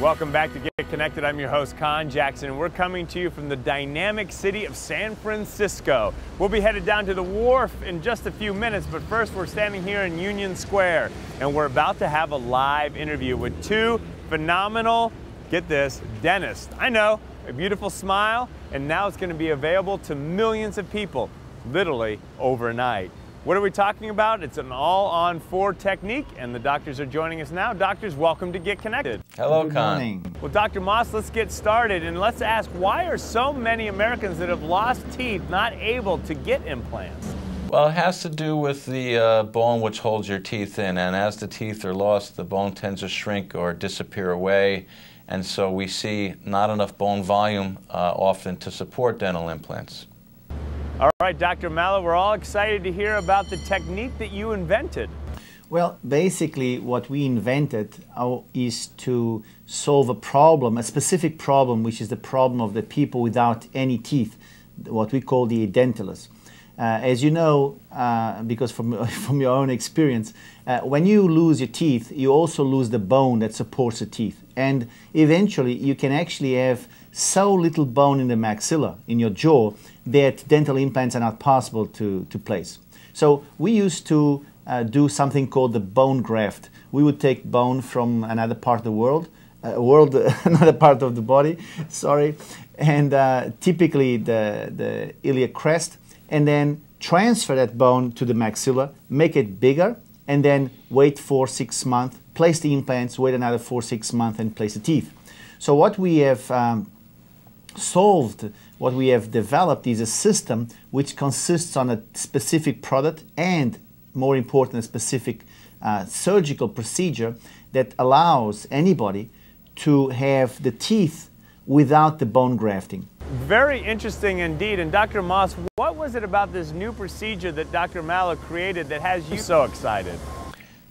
Welcome back to Get Connected. I'm your host, Conn Jackson, and we're coming to you from the dynamic city of San Francisco. We'll be headed down to the wharf in just a few minutes, but first we're standing here in Union Square, and we're about to have a live interview with two phenomenal, get this, dentists. I know, a beautiful smile, and now it's going to be available to millions of people, literally overnight. What are we talking about? It's an all on four technique, and the doctors are joining us now. Doctors, welcome to Get Connected. Hello, Good Conn. morning. Well, Dr. Moss, let's get started and let's ask why are so many Americans that have lost teeth not able to get implants? Well, it has to do with the uh, bone which holds your teeth in, and as the teeth are lost, the bone tends to shrink or disappear away, and so we see not enough bone volume uh, often to support dental implants. All right, Dr. Malo, we're all excited to hear about the technique that you invented. Well, basically, what we invented uh, is to solve a problem, a specific problem, which is the problem of the people without any teeth, what we call the edentulous. Uh, as you know, uh, because from, from your own experience, uh, when you lose your teeth, you also lose the bone that supports the teeth. And eventually, you can actually have so little bone in the maxilla, in your jaw, that dental implants are not possible to, to place. So we used to uh, do something called the bone graft. We would take bone from another part of the world, uh, world, another part of the body, sorry, and uh, typically the, the iliac crest, and then transfer that bone to the maxilla, make it bigger, and then wait for six months, place the implants, wait another four, six months, and place the teeth. So what we have um, solved, what we have developed is a system which consists on a specific product and, more important, a specific uh, surgical procedure that allows anybody to have the teeth without the bone grafting. Very interesting indeed. And Dr. Moss, what was it about this new procedure that Dr. Malo created that has you so excited?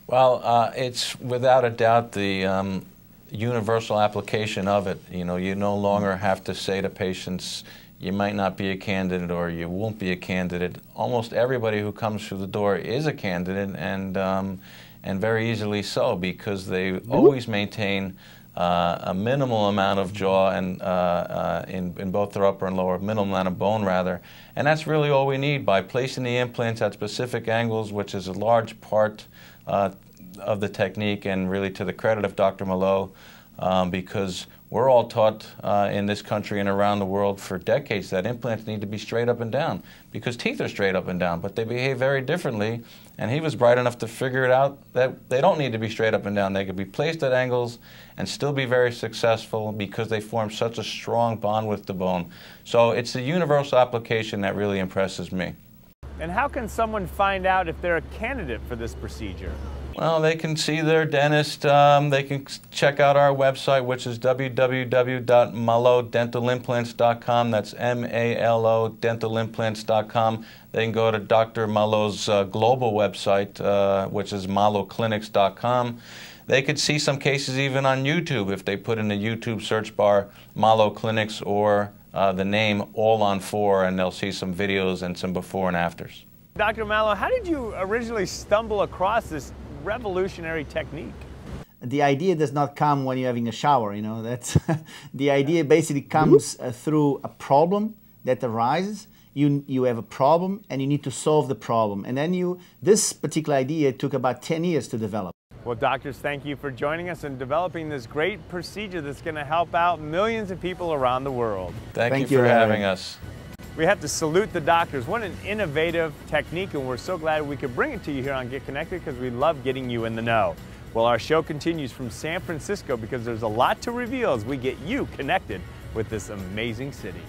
Well, uh, it's without a doubt the um, universal application of it. You know, you no longer have to say to patients, you might not be a candidate or you won't be a candidate. Almost everybody who comes through the door is a candidate, and um, and very easily so because they always maintain uh, a minimal amount of jaw and uh, uh, in, in both their upper and lower, minimal amount of bone rather, and that's really all we need by placing the implants at specific angles, which is a large part uh, of the technique, and really to the credit of Dr. Malo, um, because we're all taught uh, in this country and around the world for decades that implants need to be straight up and down because teeth are straight up and down, but they behave very differently. And he was bright enough to figure it out that they don't need to be straight up and down. They could be placed at angles and still be very successful because they form such a strong bond with the bone. So it's the universal application that really impresses me. And how can someone find out if they're a candidate for this procedure? Well, they can see their dentist. Um, they can check out our website, which is www.malodentalimplants.com. That's M-A-L-O dentalimplants.com. They can go to Dr. Malo's uh, global website, uh, which is maloclinics.com. They could see some cases even on YouTube if they put in the YouTube search bar Malo Clinics or uh, the name All on Four, and they'll see some videos and some before and afters. Dr. Malo, how did you originally stumble across this revolutionary technique? the idea does not come when you're having a shower you know that's the idea basically comes uh, through a problem that arises you you have a problem and you need to solve the problem and then you this particular idea took about 10 years to develop Well, doctors, thank you for joining us and developing this great procedure that's going to help out millions of people around the world. Thank, Thank you you, for Larry. having us. We have to salute the doctors. What an innovative technique, and we're so glad we could bring it to you here on Get Connected because we love getting you in the know. Well, our show continues from San Francisco because there's a lot to reveal as we get you connected with this amazing city.